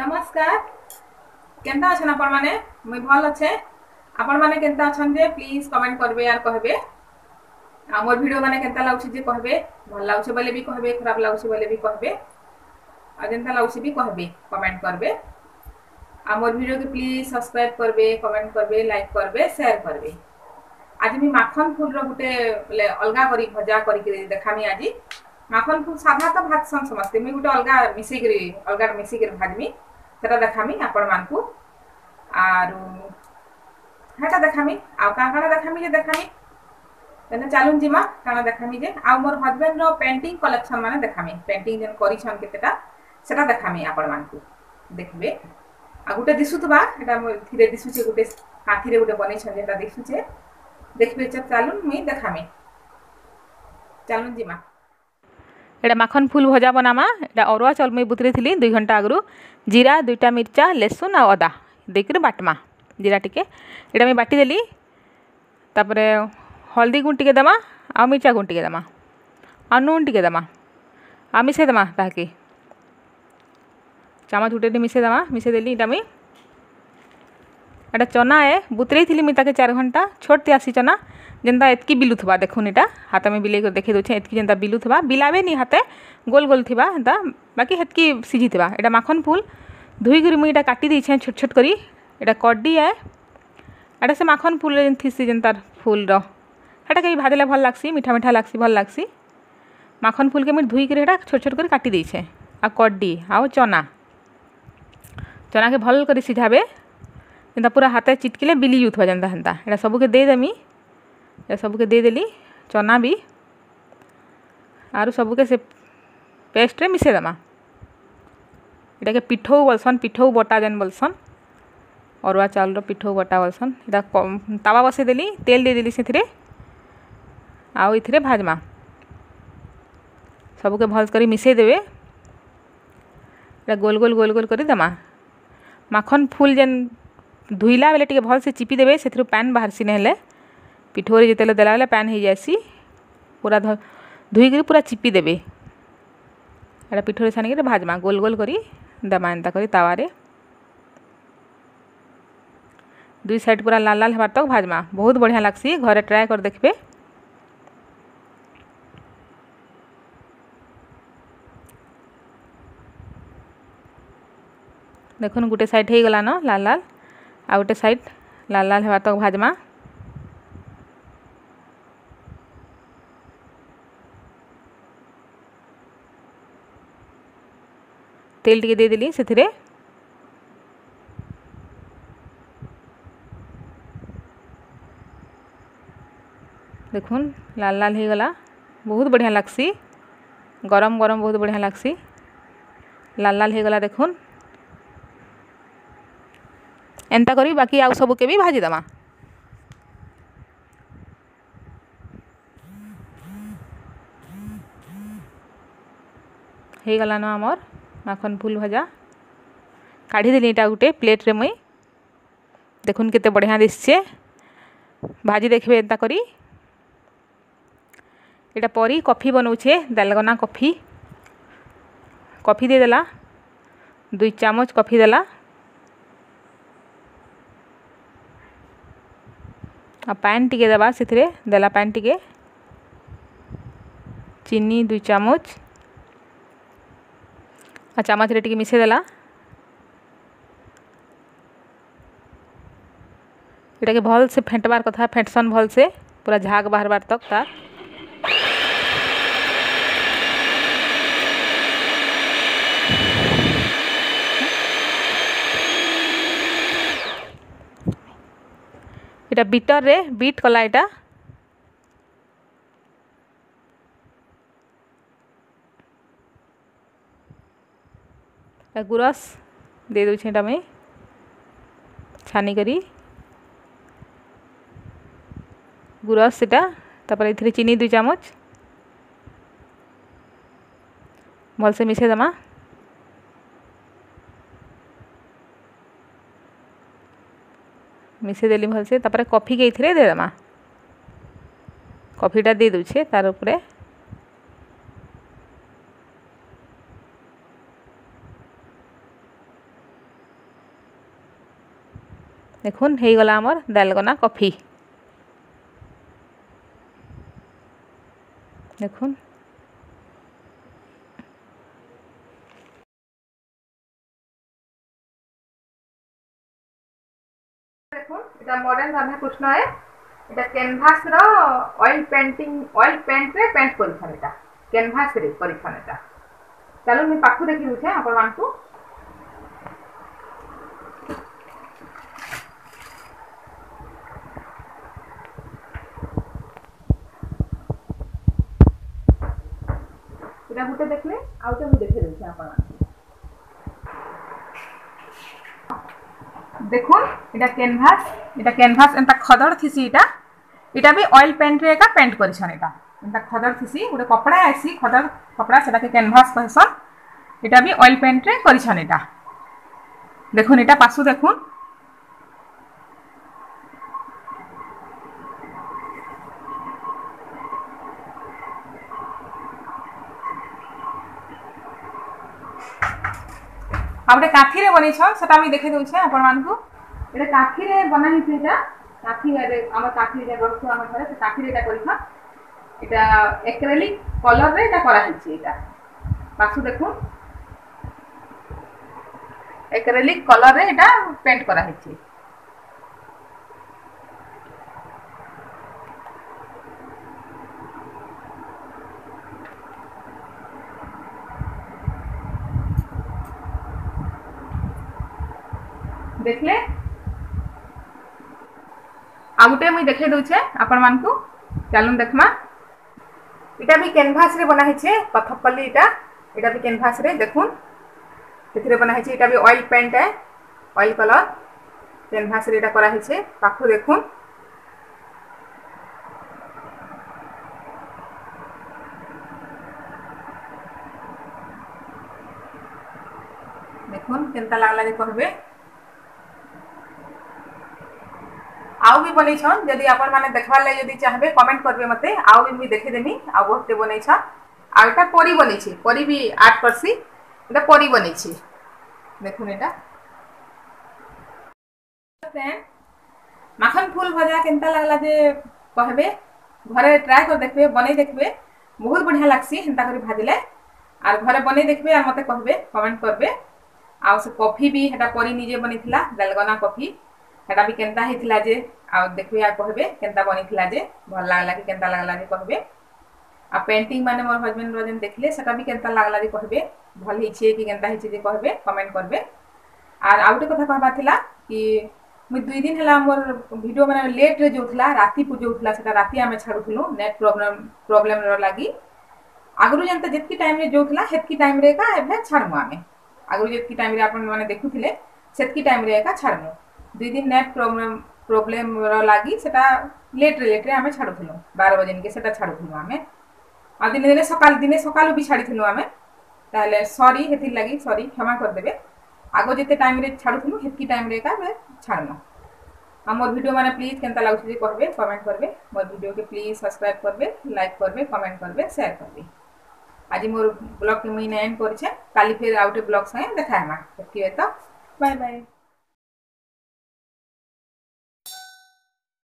নমস্কার কেনা অছেন আপনার মুই ভাল অছে আপন মানে কেনা অছেন যে প্লিজ কমেন্ট করবে আর কহবে আমার ভিডিও মানে কেনা লাগুছে যে কহবে ভাল লাগুছে বলে বি কহবে খারাপ লাগুছে বলে বি কহবে আর যেটা লাগুছে বি কহবে কমেন্ট করবে আমার ভিডিও কি প্লিজ সবসক্রাইব করবে কমেন্ট করবে লাইক করবে শেয়ার করবে আজ আমি মাখন ফুলর গোটে অলগা করি ভজা করি দেখামি আজি মাখন খুব সাধারণত ভাত সঙ্গে সমস্তে মুই গোটে অলগা মিশিকি অলগা মিশিকি ভাজমি সেটা দেখামি আপন মানুষ আর সেটা দেখামি আউ কাঁ কাঁ দেখামি যে দেখামি তেনে চালুন জিমা কাণ দেখামি যে আউ মোর হজবেন্ডর পেন্টিং কলেকশন মানে দেখামি পেন্টিং যেন করিছন কেতেটা সেটা দেখামি আপন মানুষ দেখবে আর গোটে দিশুথবা এটা ধীরে দিশুছে গোটে কাঁথিরে গোটে বনাইছন যেটা দিশুছে দেখবে চালুন মুই দেখামি চালুন জিমা এটা মাখন ফুল ভজা বনামা এটা অরুয়া চল মুই বুতুরি থিলি দুই ঘন্টা আগরু জিরা দুইটা মির্চা লেসুন আর অদা ଦେଇକିରି ବାଟମା ଜିରା ଟିକେ ଏଇଟା ମୁଇଁ ବାଟିଦେଲି ତାପରେ ହଳଦୀ ଗୁଣ୍ଡ ଟିକେ ଦେମା ଆଉ ମିର୍ଚା ଗୁଣ୍ଡ ଟିକେ ଦେମା ଆଉ ନୁନ୍ ଟିକେ ଦେମା ଆଉ ମିଶାଇ ଦେମା ତାହାକେ ଚାମଚ ଗୁଟେ ମିଶାଇ ଦେମା ମିଶାଇ ଦେଲି ଇଟା ମୁଇଁ এটা ଚନା ଏ ବୁତରେଇଥିଲି ମୁଇଁ ତାକେ ଚାରି ଘଣ୍ଟା ଛୋଟ୍ଟେ ଆସି ଚନା ଯେନ୍ତା ଏତ୍କି ବିଲୁଥିବା ଦେଖୁନ୍ ଇଟା ହାତ ମୁଇଁ ବିଲେଇ କରି ଦେଖେଇ ଦେଉଛେ ଏତ୍କି ଯେନ୍ତା ବିଲୁଥିବା ବିଲାବେନି ହାତେ ଗୋଲ୍ ଗୋଲ୍ ଥିବା ହେନ୍ତା ବାକି ହେତ୍କି ସିଝିଥିବା ଏଇଟା ମାଖନ୍ ଫୁଲ୍ ଧୁଇକରି ମୁଇଁ ଏଇଟା କାଟି ଦେଇଛେଁ ଛୋଟ୍ ଛୋଟ୍ କରି ଏଇଟା କଡ଼ି ଏ ଏଟା ସେ ମାଖନ୍ ଫୁଲ୍ରେ ଯେନ୍ ଥିସି ଯେନ୍ତା ଫୁଲ୍ର ହେଟା କେହି ଭାଜିଲେ ଭଲ୍ ଲାଗ୍ସି ମିଠା ମିଠା ଲାଗ୍ସି ଭଲ୍ ଲାଗ୍ସି ମାଖନ୍ ଫୁଲ୍କେ ମୁଇଁ ଧୁଇକରି ହେଟା ଛୋଟ୍ ଛୋଟ୍ କରି କାଟି ଦେଇଛେଁ ଆଉ କଡ଼ି ଆଉ ଚନା ଚନାକେ ଭଲ୍ କରି ସିଝାବେ जेनता पूरा हाथ चिटकिले बिली जुथ जनता हेनता यहाँ सबके देदेमी सबके देदेली चना भी आर सबके से पेस्ट में दमा इटा के पिठौ बलसन पिठौ बटा जेन बलसन अरुआ चाउल पिठ बटा बलसन इटा तावा बसे तेल दे देली से थिरे भाजमा सबके भल कर मिसे गोल गोल गोल गोल कर देमा माखन फूल जेन धोला बेले टे भलसे चिपी देवे से पैन बाहरसी ना पिठोरी जिते देला बेले पैन हो जासी पूरा धोईक पूरा चिपी एट पिठोरी छाने के भाजमा गोल गोल कर देमा एंता कर दुई सैड पूरा लाल लाल हबार तक भाजमा बहुत बढ़िया लगसी घरे ट्राए कर देखे देखन गोटे सैड हो गलान लाल लाल आ गोटे सैड लाल लाल हवा तक भाजमा तेल टी दे दिली से देख लाल लाल ही गला बहुत बढ़िया लग्सी गरम गरम बहुत बढ़िया लग्सी लाल लाल ही गला देखुन ଏନ୍ତା କରି ବାକି ଆଉ ସବୁକେ ବି ଭାଜିଦେମା ହେଇଗଲାନ ଆମର ମାଖନ ଫୁଲ ଭଜା କାଢ଼ିଦେଲି ଏଇଟା ଗୋଟେ ପ୍ଲେଟ୍ରେ ମୁଇଁ ଦେଖୁନ୍ କେତେ ବଢ଼ିଆ ଦିଶଛେ ଭାଜି ଦେଖିବେ ଏନ୍ତା କରି এটা পরি কফি বনাউছে দালগনা কফি কফি দিয়ে দেলা দুই চামচ কফি দেলা पैंटे देवा से पैंटे चीनी दु चमच आ चमच रे मिसेदेला ये भल से फेटवार कथा फेटसन भल से पूरा झाग बाहर बार तक तार এটা ভিতরে বিট কলা এটা গুরস দিয়ে দেছি এটা আমি ছানি করি গুরস সেটা তারপরে এর চিনি দুই চামচ ভালসে মিশাই দেমা মিশাইদেলি ভালসে তাপরে কফিকে এইথিরে দেদেমা কফিটা দিয়ে দেছে তার উপরে দেখুন হয়েগলা আমার ডালগোনা কফি দেখুন এটা মডেল ଆମେ କୃଷ୍ଣ ଏ এটা କ୍ୟାନଭାସ୍ର ଅଏଲ୍ ପେଣ୍ଟିଂ ଅଏଲ୍ ପେଣ୍ଟରେ ପେଣ୍ଟ କରିଛନ୍ ଏଟା କ୍ୟାନଭାସ୍ରେ କରିଛନ୍ ଏଟା ଚାଲୁ ମୁଇଁ ପାଖୁ ଦେଖିଦେଉଛେ ଆପଣମାନଙ୍କୁ ଏଇଟା ଗୋଟେ ଦେଖିଲେ ଆଉ ଗୋଟେ ମୁଁ ଦେଖେଇ ଦେଉଛି ଆପଣମାନଙ୍କୁ দেখুন এটা ক্যানভাস এটা ক্যানভাস এটা খদর থিসি এটা এটা বি অয়েল পেন্টরে একা পেন্ট করেছেন এটা এটা খদর থিসি গোটে কপড়া আসি খদর কপড়া সেটাকে ক্যানভাস কহেসন এটা বি অয়েল পেন্টরে করেছেন এটা দেখুন এটা পাশু দেখুন আপনি কাঠিরে বনাইছ সেটা আমি দেখাই দেউছে আপন হ্যাঁ, মানুষ এটা কাঠিরে বনা হয়েছে এটা কাঠি আমার কাঠি এটা রয়েছে আমার ঘরে সে কাঠিরে হ্যাঁ? এটা করিছ এটা একরেলিক কলরে এটা করা হয়েছে এটা পাশু দেখুন একরেলিক কলরে এটা পেন্ট করা হয়েছে দেখলে ଆଉ ଗୋଟେ ମୁଇଁ ଦେଖେଇ ଦଉଛେ ଆପଣମାନଙ୍କୁ ଚାଲୁନ୍ ଦେଖମା ଏଇଟା ବି କ୍ୟାନଭାସ୍ରେ ବନା ହେଇଛେ କଥକଲି ଏଇଟା ଏଇଟା ବି କ୍ୟାନଭାସ୍ରେ ଦେଖୁନ୍ ସେଥିରେ ବନା ହେଇଛେ ଏଇଟା ବି ଅଏଲ୍ ପେଣ୍ଟ ଏ ଅଏଲ୍ କଲର୍ କ୍ୟାନଭାସ୍ରେ ଏଇଟା କରାହେଇଛେ ପାଖୁ ଦେଖୁନ୍ দেখুন কেনতা লাগলা যে কহবে ବି ବନେଇଛନ୍ ଯଦି ଆପଣମାନେ ଦେଖ୍ବାର୍ ଲାଗି ଯଦି ଚାହିଁବେ କମେଣ୍ଟ କରିବେ ମୋତେ ଆଉ ବି ମୁଇଁ ଦେଖେଇଦେମି ଆଉ ବହୁତଟେ ବନେଇଛନ୍ ଆଉ ଏଇଟା ପରି ବନେଇଛି ପରି ବି ଆର୍ଟ କର୍ସି ଏଇଟା ପରି ବନେଇଛି ଦେଖୁନ୍ ଏଇଟା মাখন ফুল ভজা কেনতা লাগলা যে কহবে ঘরে ট্রাই করে দেখবে বনাই দেখবে বহুত বঢ়িয়া লাগছি হেন্তা করে ভাজিলে আর ঘরে বনাই দেখবে আর মতে কহবে কমেন্ট করবে আর সে কফি বি সেটা পরি নিজে বনাইছিলা ডালগনা কফি সেটা বি কেনতা হয়েছিল যে আখবে আর কহবে কেনতা বনিছিল যে ভাল লাগলা কি কেনতা লাগলা যে কহবে আর পেন্টিং মানে মোর হজবেন্ড যেন দেখলে সেটা বি কেনতা লাগলা যে কহবে ভাল হয়েছে কি কেনতা হয়েছে যে কহবে কমেন্ট করবে আর আউ গোটে কথা কহবার লা কি ମୁଇଁ ଦୁଇ ଦିନ ହେଲା ମୋର ଭିଡ଼ିଓ ମାନେ ଲେଟ୍ରେ ଯେଉଁଥିଲା ରାତି ଯେଉଁଥିଲା ସେଟା ରାତି ଆମେ ଛାଡ଼ୁଥିଲୁ ନେଟ୍ ପ୍ରୋବ୍ଲେମ୍ ପ୍ରୋବ୍ଲେମ୍ର ଲାଗି ଆଗରୁ ଯେନ୍ତା ଯେତ୍କି ଟାଇମ୍ରେ ଯେଉଁଥିଲା ସେତ୍କି ଟାଇମ୍ରେ ଏକା ଏବେ ଛାଡ଼ମୁ ଆମେ ଆଗରୁ ଯେତ୍କି ଟାଇମ୍ରେ ଆପଣମାନେ ଦେଖୁଥିଲେ ସେତ୍କି ଟାଇମ୍ରେ ଏକା ଛାଡ଼ମୁ ଦୁଇ ଦିନ ନେଟ୍ ପ୍ରୋବ୍ଲେମ୍ ପ୍ରୋବ୍ଲେମ୍ର ଲାଗି ସେଟା ଲେଟ୍ରେ ଲେଟ୍ରେ ଆମେ ଛାଡ଼ୁଥିଲୁ ବାର ବଜେନିକେ ସେଟା ଛାଡ଼ୁଥିଲୁ ଆମେ ଆଉ ଦିନେ ଦିନେ ସକାଳ ଦିନେ ସକାଳୁ ବି ଛାଡ଼ିଥିଲୁ ଆମେ ତାହେଲେ ସରି ହେଥିର୍ ଲାଗି ସରି କ୍ଷମା କରିଦେବେ ଆଗ ଯେତେ ଟାଇମ୍ରେ ଛାଡ଼ୁଥିଲୁ ହେତ୍କି ଟାଇମ୍ରେ ଏକା ଆମେ ଛାଡ଼ୁନୁ ଆଉ ମୋର ଭିଡ଼ିଓ ମାନେ ପ୍ଲିଜ୍ କେନ୍ତା ଲାଗୁଛି ଯେ କହିବେ କମେଣ୍ଟ କରିବେ ମୋର ଭିଡ଼ିଓକେ ପ୍ଲିଜ୍ ସବସ୍କ୍ରାଇବ୍ କରିବେ ଲାଇକ୍ କରିବେ କମେଣ୍ଟ କରିବେ ସେୟାର କରିବେ ଆଜି ମୋର ବ୍ଲଗ୍କେ ମୁଇଁ ଏଣ୍ଡ କରିଛେ କାଲି ଫେର୍ ଆଉ ଗୋଟେ ବ୍ଲଗ୍ ସାଙ୍ଗେ ଦେଖା ହେମା ହେତ୍କି ତ ବାଏ ବାଏ